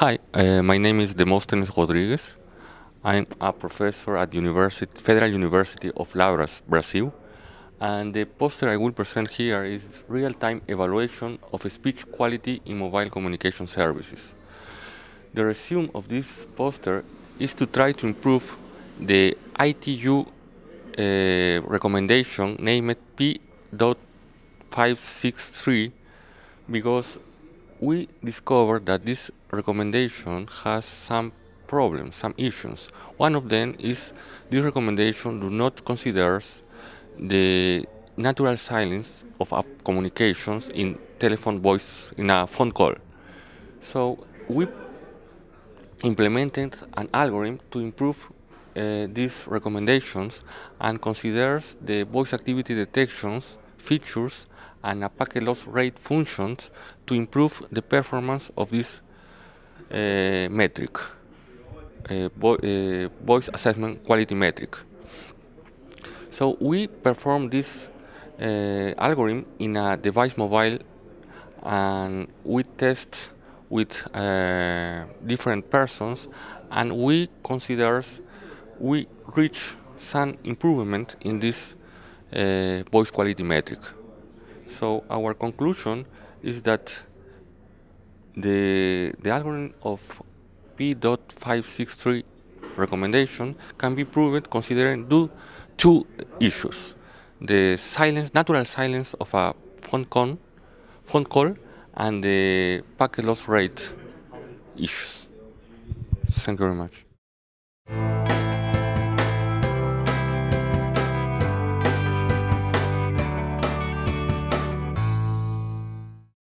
Hi, uh, my name is Demostenes Rodriguez. I'm a professor at University, Federal University of Lavras, Brazil. And the poster I will present here is real-time evaluation of speech quality in mobile communication services. The resume of this poster is to try to improve the ITU uh, recommendation named P.563 because we discovered that this recommendation has some problems, some issues. One of them is this recommendation do not considers the natural silence of communications in telephone voice in a phone call. So we implemented an algorithm to improve uh, these recommendations and considers the voice activity detections features and a packet loss rate functions to improve the performance of this uh, metric, uh, vo voice assessment quality metric. So we perform this uh, algorithm in a device mobile and we test with uh, different persons and we consider we reach some improvement in this uh, voice quality metric. So our conclusion is that the, the algorithm of P.563 recommendation can be proven considering do two issues. The silence, natural silence of a phone call, phone call and the packet loss rate issues. Thank you very much.